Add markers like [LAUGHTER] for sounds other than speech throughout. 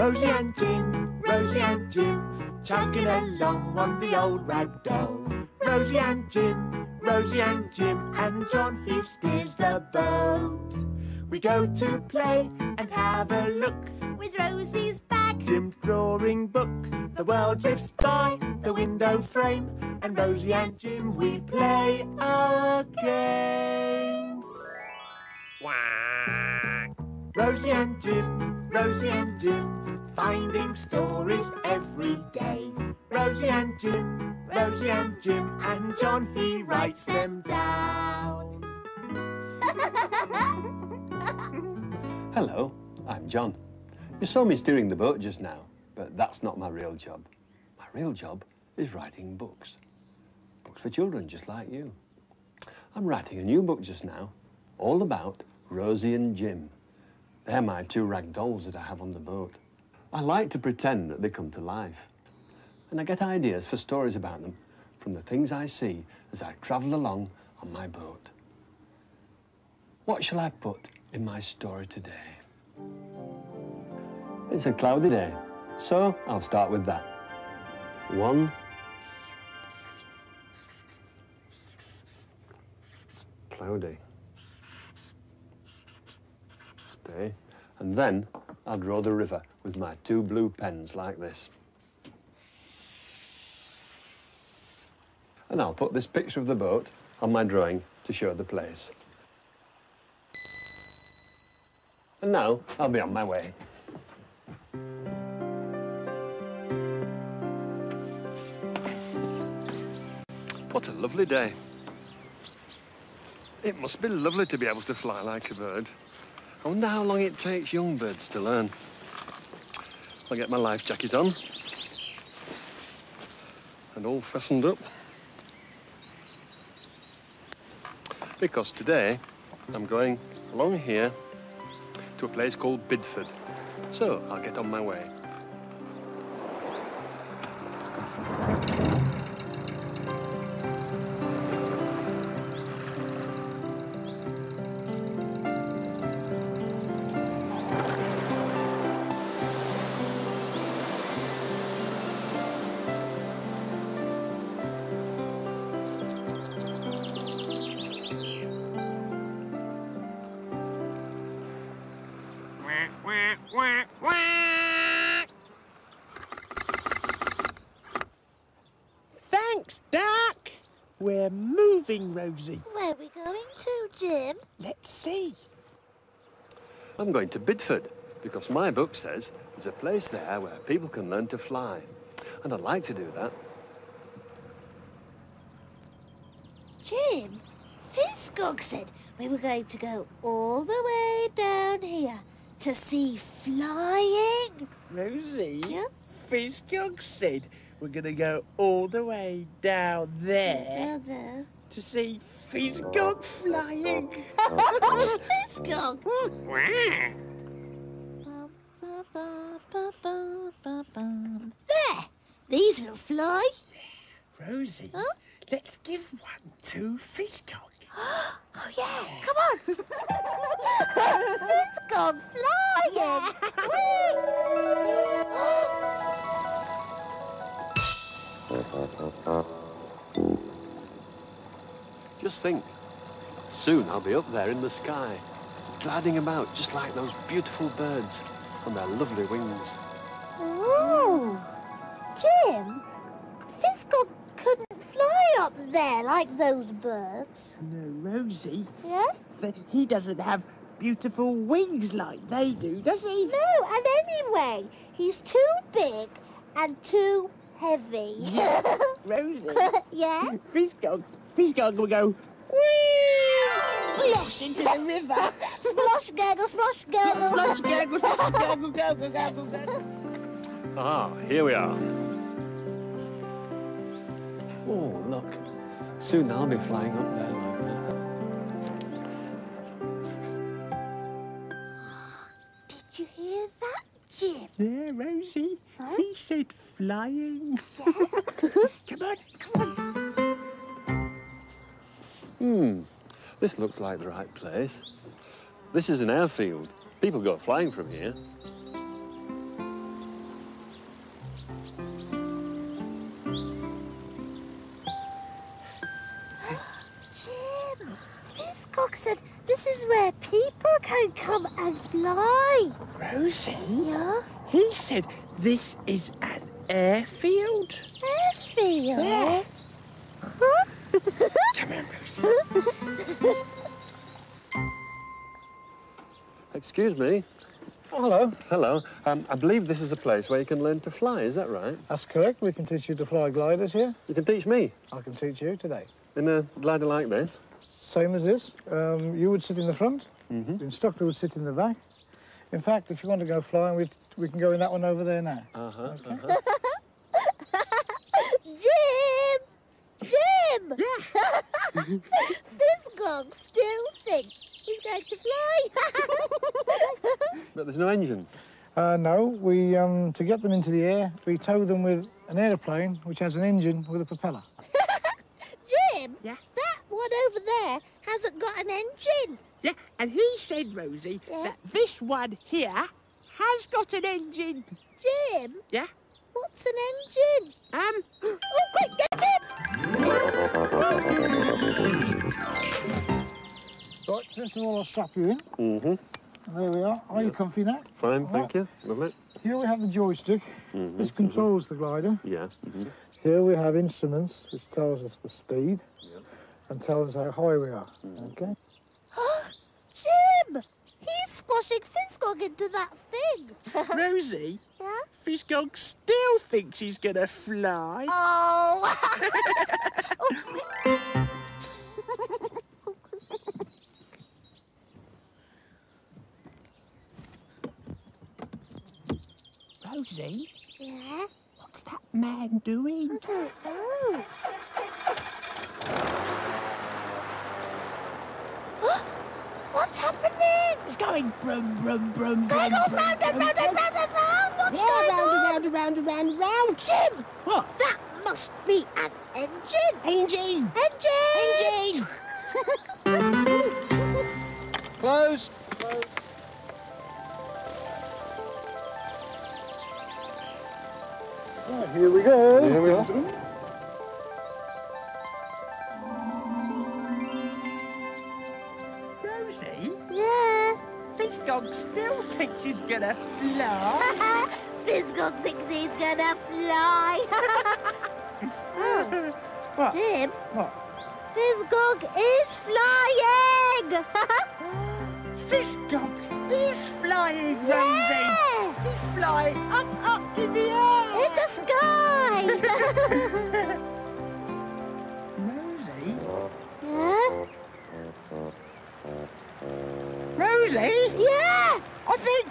Rosie and Jim, Rosie and Jim, chugging along on the old rag doll. Rosie and Jim, Rosie and Jim, and John he steers the boat. We go to play and have a look With Rosie's bag. Jim's drawing book. The world drifts by the window frame, and Rosie and Jim we play our games. Rosie and Jim, Rosie and Jim, finding stories every day. Rosie and Jim, Rosie and Jim, and John he writes them down. Hello, I'm John. You saw me steering the boat just now, but that's not my real job. My real job is writing books. Books for children just like you. I'm writing a new book just now, all about Rosie and Jim. They're my two rag dolls that I have on the boat. I like to pretend that they come to life. And I get ideas for stories about them from the things I see as I travel along on my boat. What shall I put in my story today? It's a cloudy day, so I'll start with that. One, cloudy day, and then I'll draw the river with my two blue pens like this. And I'll put this picture of the boat on my drawing to show the place. And now I'll be on my way. What a lovely day. It must be lovely to be able to fly like a bird. I wonder how long it takes young birds to learn. I'll get my life jacket on and all fastened up. Because today I'm going along here to a place called Bidford. So I'll get on my way. Thanks, Duck. We're moving, Rosie. Where are we going to, Jim? Let's see. I'm going to Bidford because my book says there's a place there where people can learn to fly. And I'd like to do that. Jim, Fizzgog said we were going to go all the way down here to see flying. Rosie, Yeah? Fizzgog said we're going to go all the way down there Down there. to see Fizzgog flying. [LAUGHS] Bum. There. These will fly. Rosie, Huh? let's give one to Fizzgog. [GASPS] Oh yeah, come on. [LAUGHS] Fizzgog flying. [LAUGHS] Just think, soon I'll be up there in the sky, gliding about just like those beautiful birds on their lovely wings. Ooh. Jim, Fizzgog couldn't fly up there like those birds. No, Rosie, Yeah? th- he doesn't have beautiful wings like they do, does he? No, and anyway, he's too big and too heavy. [LAUGHS] Rosie, [LAUGHS] yeah? Fizzgog, Fizzgog will go whee, splosh into the river. [LAUGHS] Splosh gurgle, splosh gurgle. Splosh, gurgle, splosh, gurgle, gurgle, gurgle, gurgle. Ah, here we are. Oh, look. Soon I'll be flying up there like that. Did you hear that, Jim? Yeah, Rosie, he said flying. [LAUGHS] come on, come on. Hmm, this looks like the right place. This is an airfield. People go flying from here. Said this is where people can come and fly. Rosie? Yeah? He said this is an airfield. Airfield? Yeah. Huh? [LAUGHS] Come on, Rosie. Excuse me. Oh, hello. Hello. Um, I believe this is a place where you can learn to fly, is that right? That's correct. We can teach you to fly gliders here. You can teach me I can teach you today. in a glider like this. Same as this. Um, you would sit in the front. The instructor would sit in the back. In fact, if you want to go flying, we, we can go in that one over there now. Uh-huh. Okay. [LAUGHS] Jim! Jim! Yeah? [LAUGHS] Fizzgog still thinks he's going to fly. But there's no engine. Uh, no, we um, to get them into the air, we tow them with an aeroplane which has an engine with a propeller. Jim! Yeah? That one over there hasn't got an engine. Yeah, and he said, Rosie, Yeah? that this one here has got an engine. Jim, Yeah? what's an engine? Um, [GASPS] Oh, quick, get him! Right, first of all, I'll strap you in. Mm-hmm. There we are. Are you comfy now? Fine, Right. thank you. Lovely. Here we have the joystick. This controls the glider. Yeah. hmm Here we have instruments which tells us the speed and tells us how high we are. Okay. Jim! He's squashing Fizzgog into that thing. [LAUGHS] Rosie, yeah? Fizzgog still thinks he's gonna fly. Oh! [LAUGHS] Rosie, yeah? what's that man doing? What's happening? He's going brum, brum, brum, Going brum, all brum, round and round and round and round. What's Yeah, going round on? and round and round and round and round. Jim! What? That must be an engine. Engine! Engine! Engine! [LAUGHS] Close. Right, here we go. Here we are. Fizzgog still thinks he's gonna fly. [LAUGHS] Fizzgog thinks he's gonna fly. oh, [LAUGHS] What? Jim, What? Fizzgog is flying! [LAUGHS] Fizzgog is flying, Rosie! He's flying up, up in the air! In the sky! Rosie? Yeah! I think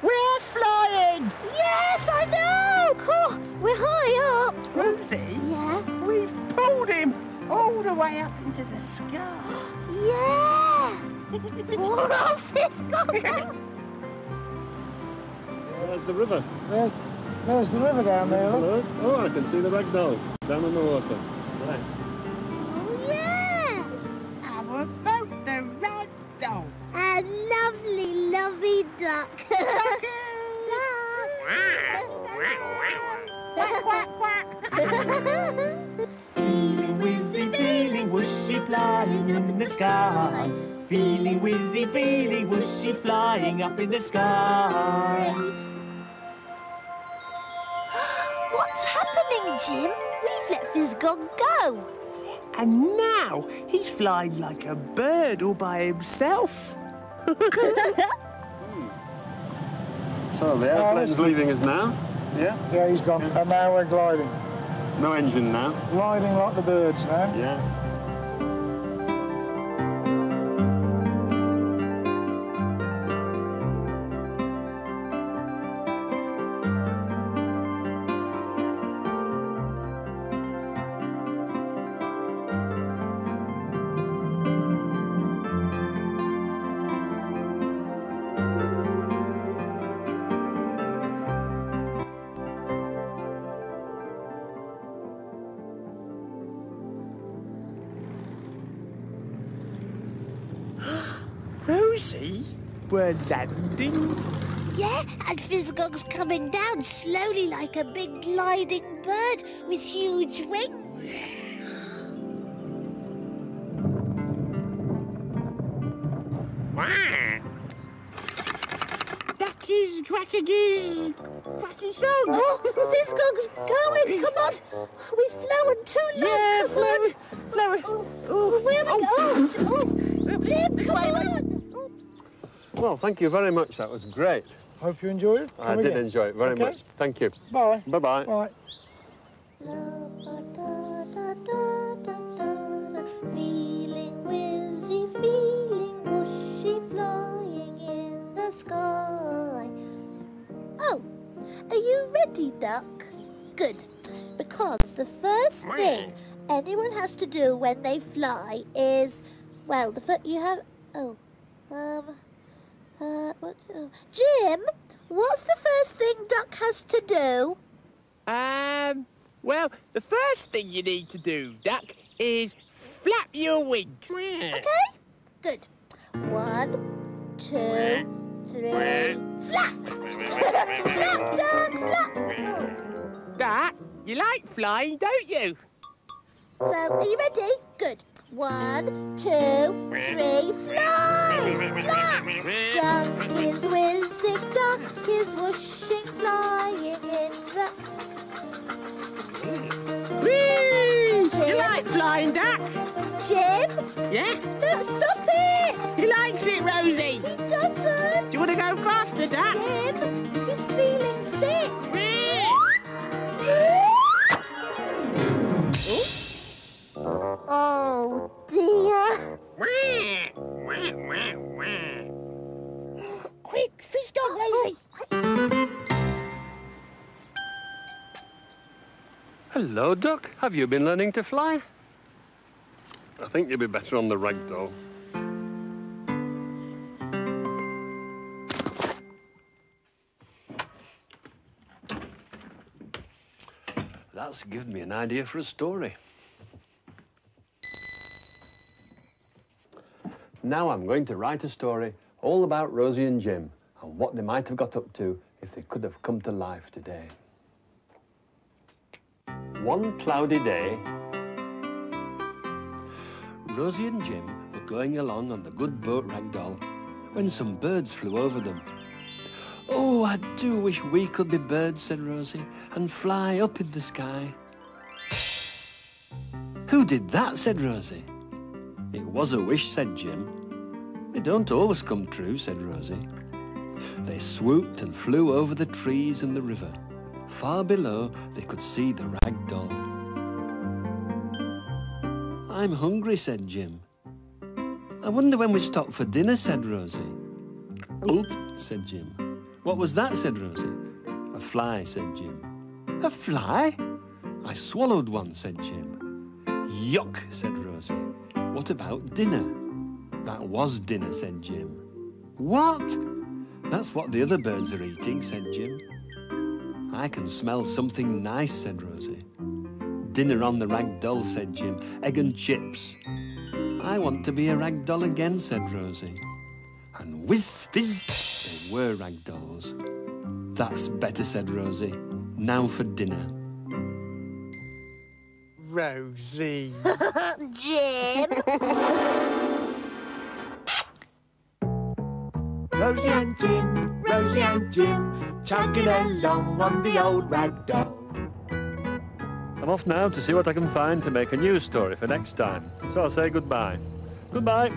we're flying! Yes, I know! Cool. We're high up. Rosie, Yeah? we've pulled him all the way up into the sky. [GASPS] Yeah! Poor old Fizzgog! There's the river. There's, there's the river down there. Look. Hello. Oh, I can see the rag doll down in the water. Right. oh, yeah! Our boat, the rag doll. A lovely, lovely duck. duck! Quack, quack, quack. Feeling wizzy, feeling whooshy, flying up in the sky. Feeling wizzy, feeling whooshy, flying up in the sky. [GASPS] What's happening, Jim? We've let Fizzgog go. And now he's flying like a bird all by himself. So the airplane's leaving us now. Yeah. Yeah, he's gone. And now we're gliding. No engine now. Gliding like the birds now. Yeah. Rosie, we're landing. Yeah, and Fizzgog's coming down slowly like a big gliding bird with huge wings. Duckies, quackies, quacky songs. Oh, this going. Come on. We've flown too long. Yeah, Come on. flower, flower. Oh, oh, oh, where we oh. go? Oh, Jim, come Wait, wait. on. Well, thank you very much. That was great. Hope you enjoyed it. I Come did enjoy it very Okay. much. Thank you. Bye. Bye-bye. Bye. Feeling wizzy, feeling whooshy, flying in the sky. Oh, are you ready, Duck? Good, because the first thing anyone has to do when they fly is, well, the first you have. Oh, um, uh, what? Oh. Jim, what's the first thing Duck has to do? Um, well, the first thing you need to do, Duck, is flap your wings. Okay? Good. One, two, three, flap! [LAUGHS] flap, duck, flap! Oh. Duck, you like flying, don't you? So, are you ready? Good. One, two, three, fly! Flap! Duck is whizzing, duck is whooshing, flying in the... Whee! You like flying, Duck? Jim? Yeah? No, stop it! He likes it, Rosie. He doesn't! Do you want to go faster, Duck? Jim, Hello, Duck. Have you been learning to fly? I think you'll be better on the ragdoll. That's given me an idea for a story. Now I'm going to write a story all about Rosie and Jim and what they might have got up to if they could have come to life today. One cloudy day, Rosie and Jim were going along on the good boat Ragdoll when some birds flew over them. Oh, I do wish we could be birds, said Rosie, and fly up in the sky. Who did that? said Rosie. It was a wish, said Jim. They don't always come true, said Rosie. They swooped and flew over the trees and the river. Far below, they could see the rag doll. I'm hungry, said Jim. I wonder when we stop for dinner, said Rosie. Oop, said Jim. What was that, said Rosie. A fly, said Jim. A fly? I swallowed one, said Jim. Yuck, said Rosie. What about dinner? That was dinner, said Jim. What? That's what the other birds are eating, said Jim. I can smell something nice, said Rosie. Dinner on the rag doll, said Jim. Egg and chips. I want to be a rag doll again, said Rosie. And whiz fizz, they were rag dolls. That's better, said Rosie. Now for dinner. Rosie. [LAUGHS] Jim. [LAUGHS] Rosie and Jim, Rosie and Jim, chugging along on the old rag doll. I'm off now to see what I can find to make a news story for next time. So I'll say goodbye. Goodbye.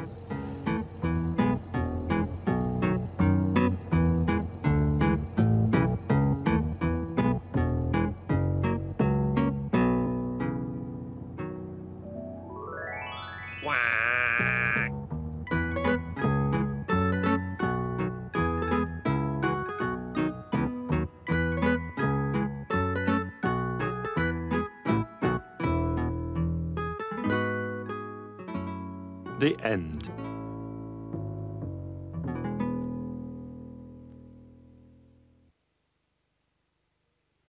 The end.